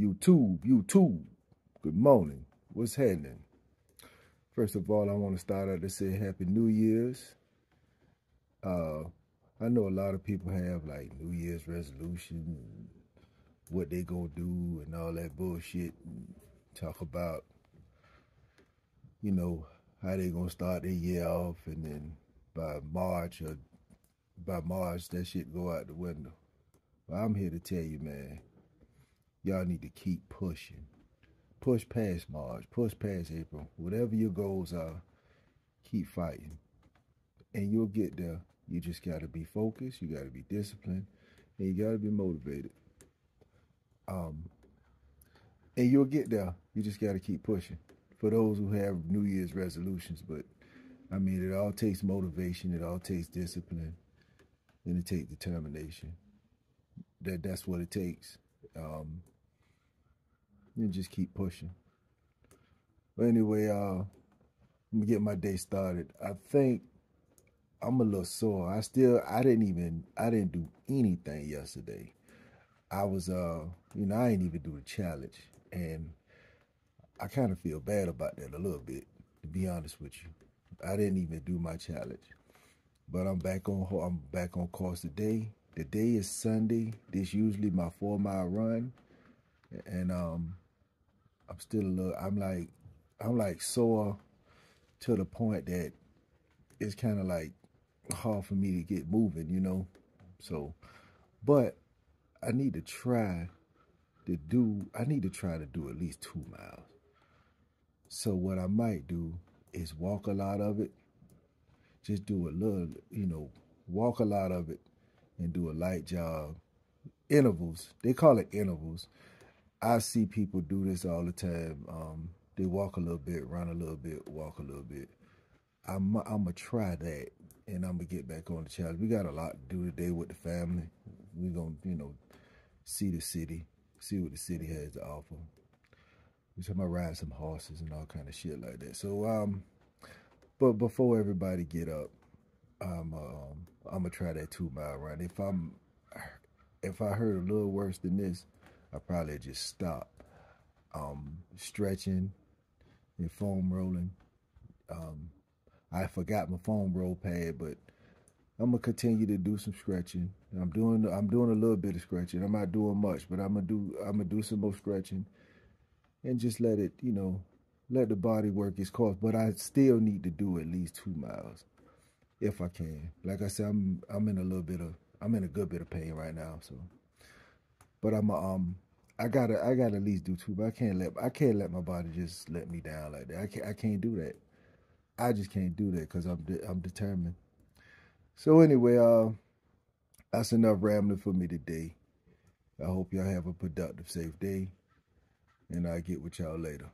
YouTube, YouTube. Good morning. What's happening? First of all, I want to start out to say Happy New Year's. Uh, I know a lot of people have like New Year's resolution, what they gonna do, and all that bullshit. Talk about, you know, how they gonna start their year off, and then by March or by March that shit go out the window. But I'm here to tell you, man, y'all need to keep pushing. Push past March, push past April. Whatever your goals are, keep fighting. And you'll get there. You just got to be focused, you got to be disciplined, and you got to be motivated. Um, and you'll get there. You just got to keep pushing. For those who have New Year's resolutions, but I mean, it all takes motivation, it all takes discipline, and it takes determination. That that's what it takes. Um, and just keep pushing. But anyway, uh, let me get my day started. I think I'm a little sore. I still, I didn't even, I didn't do anything yesterday. I was, uh, you know, I didn't even do the challenge, and I kind of feel bad about that a little bit, to be honest with you. I didn't even do my challenge, but I'm back on, I'm back on course today. The day is Sunday. This usually my four mile run, and um, I'm still a little. I'm like, I'm like sore to the point that it's kind of like hard for me to get moving, you know. So, but I need to try to do. I need to try to do at least two miles. So what I might do is walk a lot of it. Just do a little, you know, walk a lot of it and do a light job. Intervals. They call it intervals. I see people do this all the time. Um, they walk a little bit, run a little bit, walk a little bit. I'm gonna try that, and I'm gonna get back on the challenge. We got a lot to do today with the family. We gonna you know see the city, see what the city has to offer. We're talking about riding some horses and all kind of shit like that. So um, but before everybody get up, I'm um I'm gonna try that two mile run. If I'm if I heard a little worse than this, I probably just stop. Um, stretching and foam rolling. Um, I forgot my foam roll pad, but I'm gonna continue to do some stretching. I'm doing I'm doing a little bit of stretching. I'm not doing much, but I'm gonna do I'm gonna do some more stretching, and just let it you know let the body work its course. But I still need to do at least two miles if I can. Like I said, I'm I'm in a little bit of I'm in a good bit of pain right now, so. But I'm um I gotta I gotta at least do two. But I can't let I can't let my body just let me down like that. I can't I can't do that. I just can't do that because I'm de I'm determined. So anyway, uh, that's enough rambling for me today. I hope y'all have a productive, safe day, and I'll get with y'all later.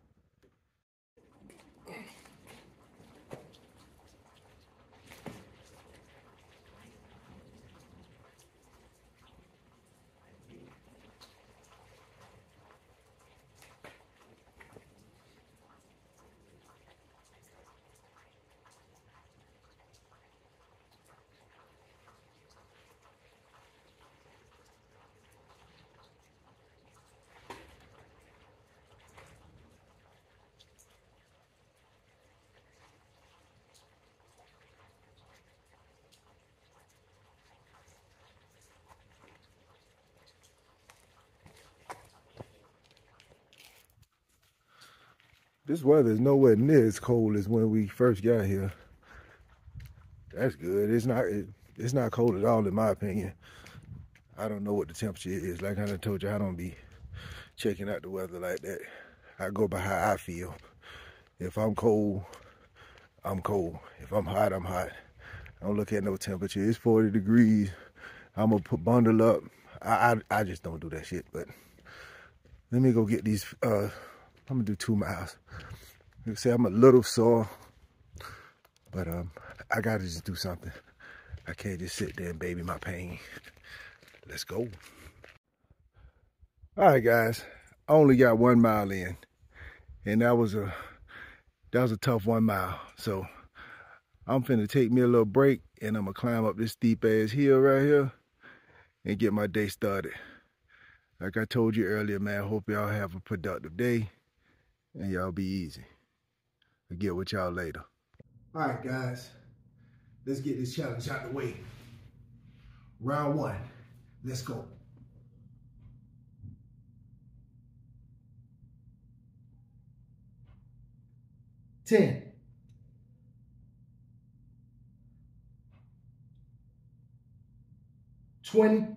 This weather is nowhere near as cold as when we first got here. That's good. It's not it, it's not cold at all in my opinion. I don't know what the temperature is. Like I told you, I don't be checking out the weather like that. I go by how I feel. If I'm cold, I'm cold. If I'm hot, I'm hot. I don't look at no temperature. It's 40 degrees. I'm gonna put bundle up. I, I I just don't do that shit. But let me go get these uh I'm gonna do two miles. You say I'm a little sore, but um, I gotta just do something. I can't just sit there and baby my pain. Let's go. All right, guys. I only got one mile in, and that was a that was a tough one mile. So I'm finna take me a little break, and I'm gonna climb up this steep ass hill right here and get my day started. Like I told you earlier, man, hope y'all have a productive day and y'all be easy. I'll get with y'all later. All right, guys. Let's get this challenge out the way. Round one. Let's go. Ten. Twenty.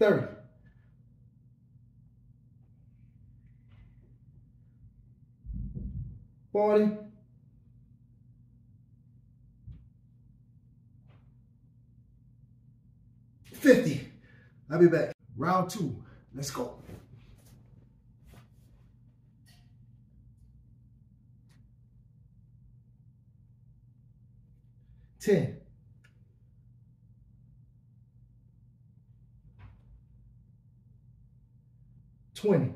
Thirty. Forty. Fifty. I'll be back. Round two. Let's go. Ten. Twenty.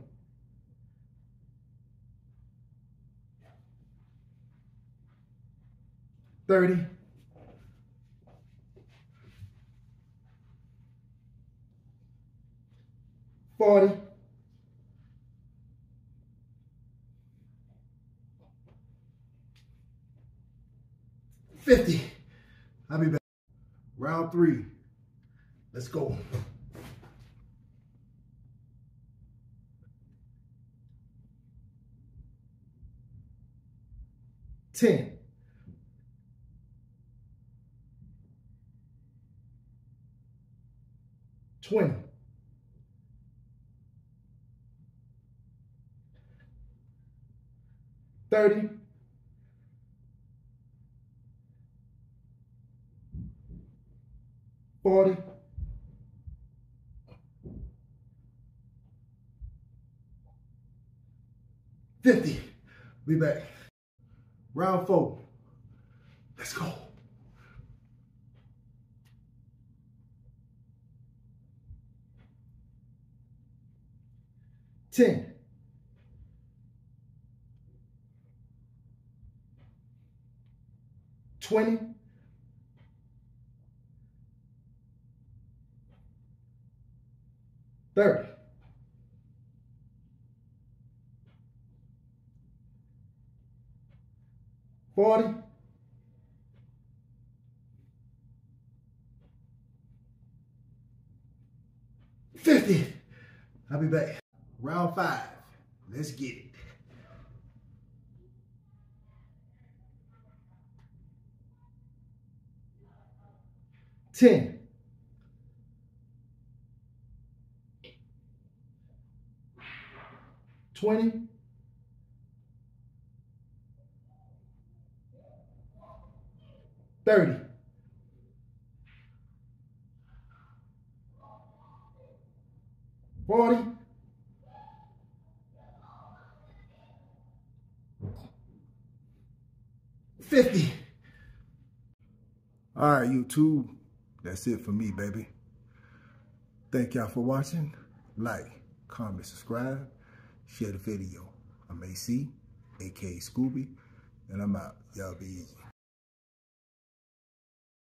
Thirty. Forty. Fifty. I'll be back. Round three. Let's go. Ten. Twenty. Thirty. 40, 50. Be back. Round four. Let's go. Ten. Twenty. Thirty. 40, 50. I'll be back. Round five. Let's get it. Ten. Twenty. 30. Forty. Fifty. All right, YouTube. That's it for me, baby. Thank y'all for watching. Like, comment, subscribe, share the video. I'm AC, aka Scoobie, and I'm out. Y'all be easy.